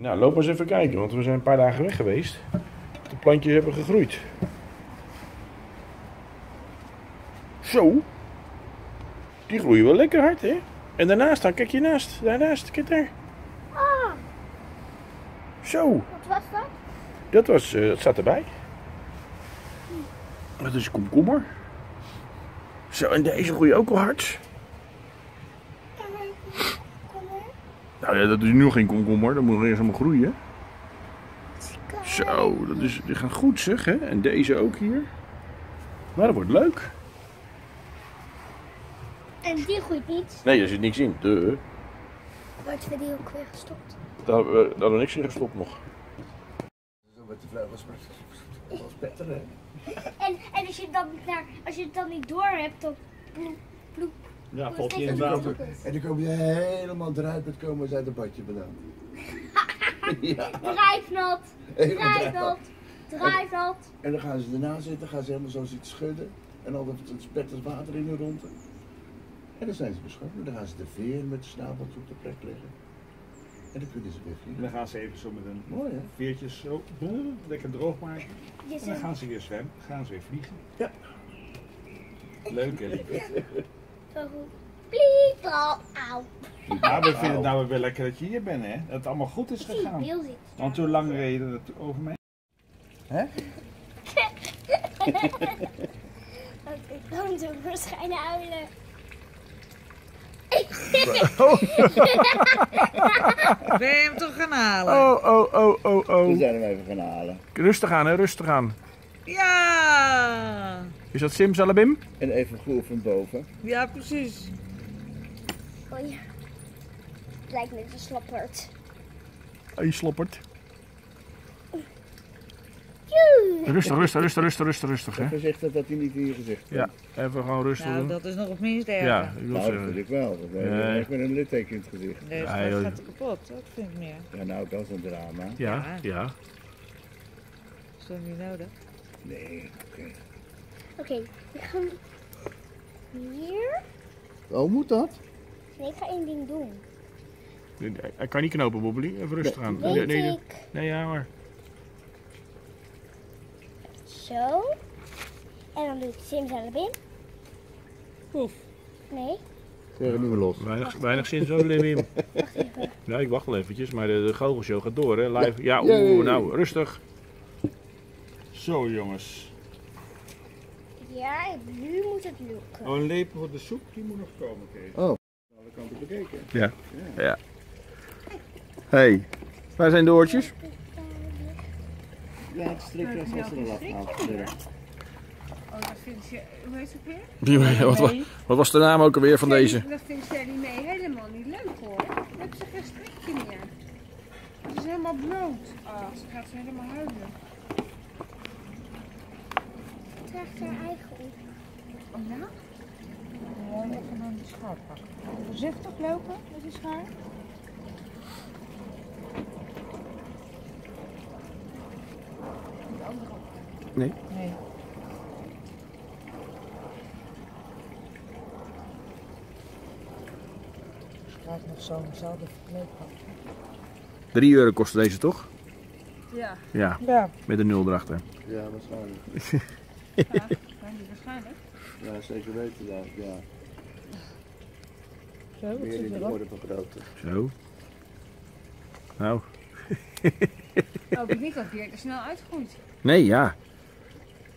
Nou, loop maar eens even kijken, want we zijn een paar dagen weg geweest. De plantjes hebben gegroeid. Zo. Die groeien wel lekker hard, hè? En daarnaast dan, kijk je naast. Daarnaast, kijk daar. Ah, Zo. wat was dat? Dat was, eh, dat staat erbij. Dat is komkommer. Zo, en deze groeien ook al hard. Kom maar. Nou ja, dat is nu nog geen komkommer, dat moet nog eerst allemaal groeien. Zo, dat is, die gaan goed zeg, hè? En deze ook hier. Nou, dat wordt leuk. En die groeit niet. Nee, er zit niks in. De, Wordt we die ook weer gestopt? daar hebben we daar niks in gestopt nog. Zo met de vleugels, maar dat was beter hè. En, en als, je het dan niet naar, als je het dan niet door hebt, dan ploep, ploep. Ja, valt hij in En het water. en dan kom je helemaal eruit met komen uit een badje vandaan. ja, Drijfnat, drijfnat, drijfnat. En dan gaan ze erna zitten, gaan ze helemaal zo zitten schudden. En dan het spetters water in hun ronde. En dan zijn ze beschoten. Dan gaan ze de veer met de snabeltje op de plek leggen. En dan kunnen ze weer En vliegen. dan gaan ze even zo met een Mooi hè? veertjes zo lekker droog maken. Je En dan gaan ze weer zwemmen, gaan ze weer vliegen. Ja. Leuk hè, auw. Maar we vinden het nou weer lekker dat je hier bent hè. Dat het allemaal goed is Zie, gegaan. Want hoe lang je het over mij? Want ik kan zo verschijnen huilen. Ben je hem toch gaan halen? Oh, oh, oh, oh, We oh. zijn hem even gaan halen. Rustig aan, hè, rustig aan. Ja! Is dat Simsalabim? En even goed van boven. Ja, precies. Oh ja. Het lijkt net een slappert. Oh, je sloppert. Rustig, rustig, rustig, rustig, rustig, rustig, hè. Voorzichtig dat hij niet in je gezicht komt. Ja, even gewoon rustig Nou, doen. dat is nog het minst erg. Ja, ik wil Nou, dat vind ik wel. Nee. ik met een litteken in het gezicht. Deze Ja, fles joh. gaat kapot, dat vind ik meer. Ja, nou, dat is een drama. Ja, ja. Is dat niet nodig? Nee, oké. Oké, we gaan hier. Oh, moet dat? Nee, ik ga één ding doen. Hij kan niet knopen, Bobbely. Even rustig aan. Weet Nee, nee, nee. ik. Nee, ja, maar. Zo. En dan doe ik simsalabim. Oef. Nee. Zeg het niet meer los. Weinig, weinig zin zo, Wim. Wacht even. Ja, ik wacht wel eventjes, maar de, de goochelshow gaat door, hè. Live. Ja, oeh, ja. nou, rustig. Zo jongens. Ja, nu moet het lukken. Oh, een lepel voor de soep, die moet nog komen Kees. Oh. Alle kanten bekeken. Ja. Ja. hey, waar zijn de oortjes? Ja, het strikjes was er al afgehaald. Oh, dat vindt ze, hoe heet het weer? Wat, wa- wat was de naam ook alweer van deze? Dat vindt Sally mee helemaal niet leuk hoor. Dan hebben ze geen strikje meer. Ze is helemaal bloot. Ah, ze gaat ze helemaal huilen. Draagt haar eigen op. Oh ja? Mooi even aan die schaar pakken. Voorzichtig lopen met die schaar. Nee. Nee. Ze krijgt nog zo'n zelfde verkleedpak. 3 euro kostte deze toch? Ja, Ja, Ja. met een nul erachter. Ja, waarschijnlijk. ja. niet waarschijnlijk. Ja, zeker weten, ja. ja. Zo, wat Meer in de orde van grootte. Zo. Nou, Hoop ik niet dat Beer er snel uitgroeit. nee, ja.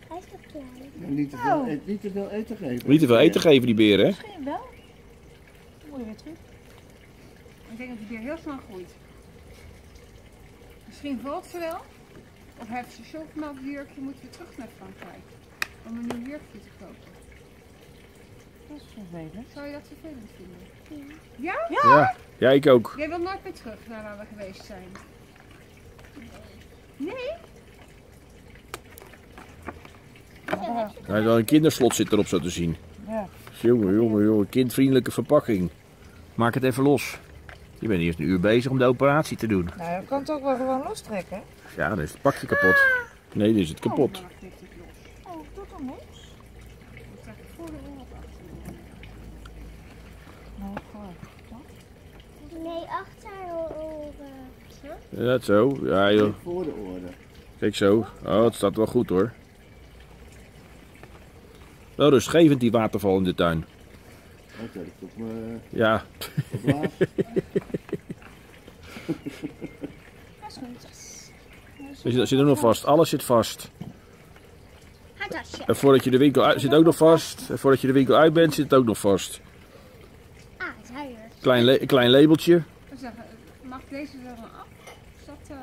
Hij is toch klein. En niet te veel, e- niet te veel eten geven. Niet te veel eten geven, die beren, hè? Misschien wel. Dan moet je weer terug. Ik denk dat die Beer heel snel groeit. Misschien valt ze wel. Of heeft ze zo'n melk jurkje, moet weer terug naar Frankrijk. Om een nieuw jurkje te kopen. Dat is vervelend. Zou je dat vervelend vinden? Ja. Ja, ik ook. Jij wilt nooit meer terug naar waar we geweest zijn. Nee? Hij is wel een kinderslot zit erop zo te zien. Ja. Jongen, jongen, jongen. Kindvriendelijke verpakking. Maak het even los. Je bent eerst een uur bezig om de operatie te doen. Nou, je kan het ook wel gewoon lostrekken. Ja, dan is het pakje kapot. Nee, dan is het kapot. Oh, dan los. Oh, dan gewoon. Nee, achter oren. Zo? Dat zo. Ja joh. Voor de oren. Kijk zo. Oh, het staat wel goed hoor. Wel rustgevend die waterval in de tuin. Oké, dat Ja. op. Dat is. Zit, er nog vast. Alles zit vast. Tasje. En voordat je de winkel uit zit ook nog vast. En voordat je de winkel uit bent zit het ook nog vast. Ah, is hij er. Klein, le- klein labeltje. Mag deze er dan af? Is dat, eh,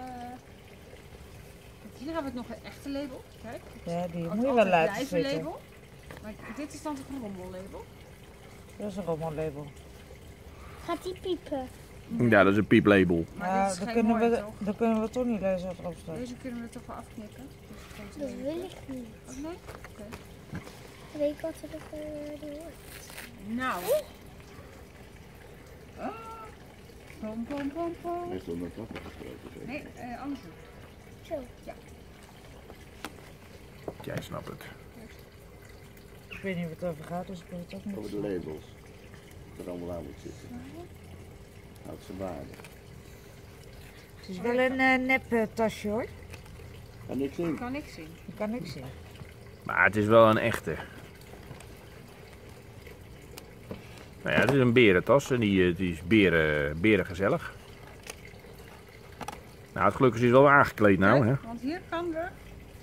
Hier hebben we het nog een echte label. Kijk. Ja, die Ook moet je wel laten zitten. label. Maar dit is dan toch een rommellabel? Dat is een rommellabel. Gaat die piepen? Ja, dat is een pieplabel. Maar Ja, kunnen, mooi, we, toch? dan kunnen we toch niet lezen wat erop staat. Deze kunnen we toch wel afknippen. Dus Dat wil ik niet. Oh, nee? Weet ik wat er nog uh, hoort? Nou. Oh. Pom, pom, pom, pom. Zeg. Nee, eh, andersom. Zo. Jij snapt het. Ik weet niet wat het over gaat, dus ik weet het ook niet. Over de labels. Dat er allemaal aan moet zitten. Houdt zijn waarde. Het is wel een eh, nep eh, tasje hoor. En niks in. Kan ik zien. Kan ik zien. Maar het is wel een echte. Nou ja, het is een berentas en die, eh, die is beren, berengezellig. Nou, het gelukkig is wel aangekleed nou, hè. Want hier kan de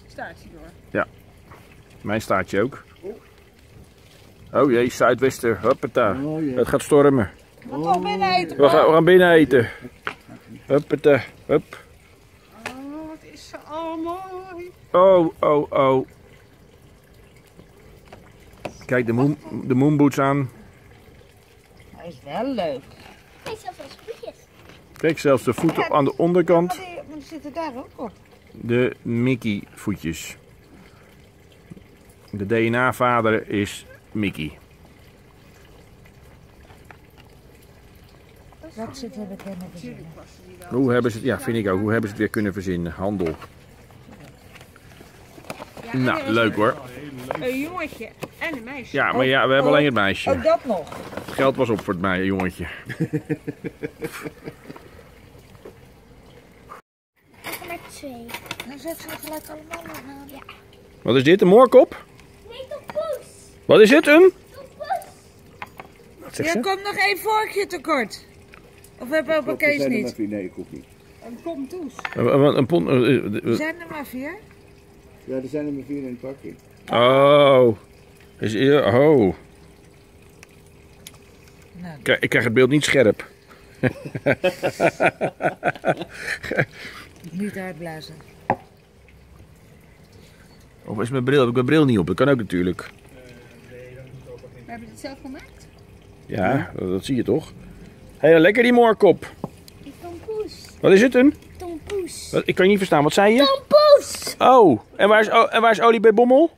staartje door. Mijn staartje ook. Oh jee, zuidwester, hoppata. Oh jee. Het gaat stormen. Wat toch binnen eten? We gaan, we gaan binnen eten. Hoppata, hup. Oh, wat is ze al mooi. Oh, oh, oh. Kijk de, moon, de moonboots aan. Hij is wel leuk. Hij zelfs als voetjes. Kijk, zelfs de voeten aan de onderkant. Maar die zitten daar ook op. De Mickey voetjes. De DNA-vader is Mickey. Dat zit kunnen verzinnen. Was ze die wel. Hoe hebben ze het, ja, vind ik ook. Hoe hebben ze het weer kunnen verzinnen? Handel. Ja, Nou, leuk hoor. Een jongetje en een meisje. Ja, maar ja, we hebben alleen het meisje. Ook dat nog. Het geld was op voor het meisje, jongetje. Ik maar twee. Dan zet ze gelijk allemaal. Ja. Wat is dit, een moorkop? Wat is het, zegt Er komt nog één vorkje tekort. Of hebben we op een er er maar niet? vier. Nee, ik hoef niet. Een kom toes. Een, een, een pond... eh, eh, eh, Zijn er maar vier? Ja, er zijn er maar vier in het pakje. Oh. Is, oh. Nou, Kijk, ik krijg het beeld niet scherp. niet uitblazen. Of is mijn bril? Heb ik mijn bril niet op? Dat kan ook natuurlijk. Het zelf gemaakt. Ja, dat, dat zie je toch? Hé, hey, lekker die moorkop. Tompoes. Wat is het, een? Tompoes. Wat- Ik kan je niet verstaan. Wat zei je? Tompoes. Oh, en waar is, oh, en waar is olie bij Bommel?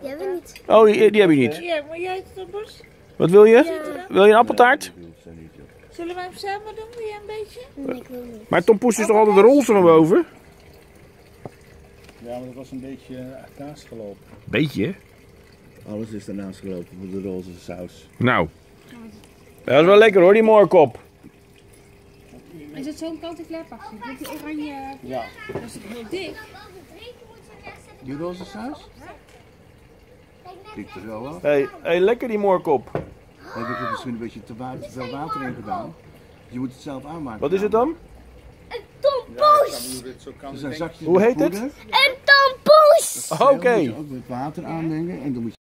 Die hebben we niet. Oh, die, die heb je niet. Ja, maar jij bos? Wat wil je? Ja. Wil je een appeltaart? Zullen we hem samen doen? Wil jij een beetje? Nee, ik wil niet. Maar Tom Poes is toch altijd de rolste van boven? Ja, maar dat was een beetje uh, naast gelopen. Beetje? Alles is daarnaast gelopen voor de roze saus. Nou. Dat is wel lekker hoor, die moorkop. Is het zo'n kant klep achter? Met die oranje... Ja. Dat is heel dik. Die roze saus? Kijk er zo af. Hé, hey, hey, lekker die moorkop. Heb ik er misschien een beetje te, wa- te veel water in gedaan? Je moet het zelf aanmaken. Wat is het dan? Een tompoes. Er Hoe heet het? Een tompoes. Oké. Moet je ook met water aanmengen en dan moet je